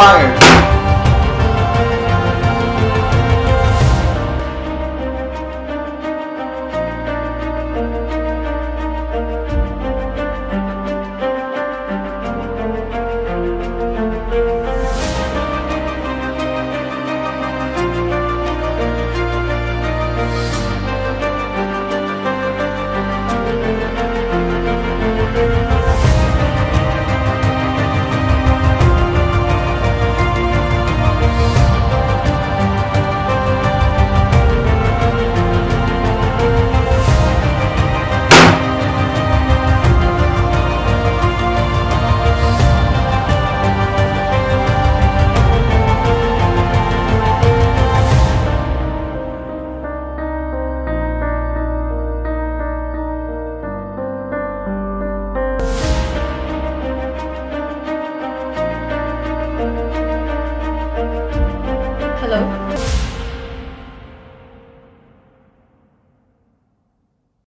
fire. Hello.